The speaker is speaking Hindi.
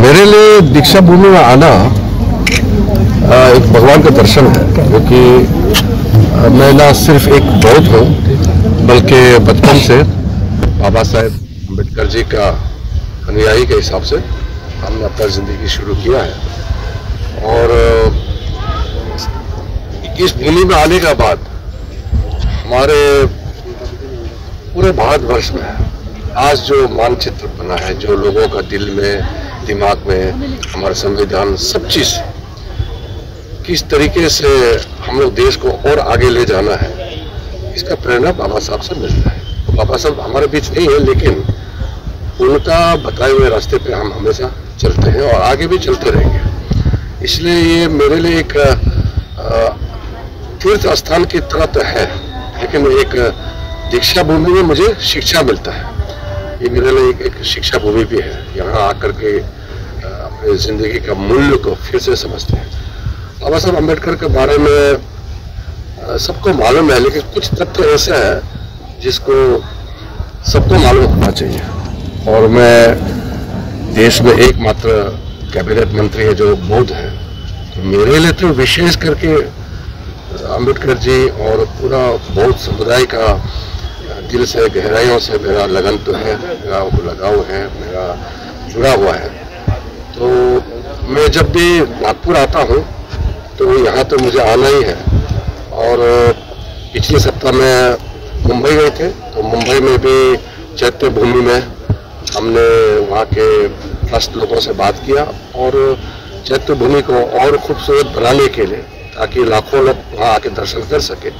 मेरे लिए दीक्षा भूमि में आना एक भगवान का दर्शन है, क्योंकि मैं ना सिर्फ़ एक बौद्ध हूँ, बल्कि बचपन से बाबा साहेब अंबेडकर जी का अनुयायी के हिसाब से हमने अपना ज़िंदगी शुरू किया है। और इस भूमि में आने का बाद हमारे पूरे भारतवर्ष में आज जो मानचित्र बना है, जो लोगों का दिल में दिमाग में हमारा संविधान सब चीज़ किस तरीके से हम लोग देश को और आगे ले जाना है इसका प्रेरणा बाबा साहब से मिलता है। बाबा साहब हमारे बीच नहीं है लेकिन उनका बताए हुए रास्ते पे हम हमेशा चलते हैं और आगे भी चलते रहेंगे। इसलिए ये मेरे लिए एक तीर्थ स्थान की तरह तो है लेकिन एक दीक्षा भूमि में मुझे शिक्षा मिलता है। ये मेरे लिए एक, एक शिक्षा भूमि भी है। यहाँ आकर के ज़िंदगी का मूल्य को फिर से समझते हैं। बाबा साहब अंबेडकर के बारे में सबको मालूम है, लेकिन कुछ तथ्य ऐसे है जिसको सबको मालूम होना चाहिए। और मैं देश में एकमात्र कैबिनेट मंत्री है जो बौद्ध है। तो मेरे लिए तो विशेष करके अंबेडकर जी और पूरा बौद्ध समुदाय का दिल से, गहराइयों से मेरा लगन तो है, मेरा लगाव है, मेरा जुड़ा हुआ है। तो मैं जब भी नागपुर आता हूँ तो यहाँ तो मुझे आना ही है। और पिछले सप्ताह में मुंबई गए थे तो मुंबई में भी चैत्य भूमि में हमने वहाँ के ट्रस्ट लोगों से बात किया और चैत्य भूमि को और खूबसूरत बनाने के लिए ताकि लाखों लोग वहाँ आके दर्शन कर सके।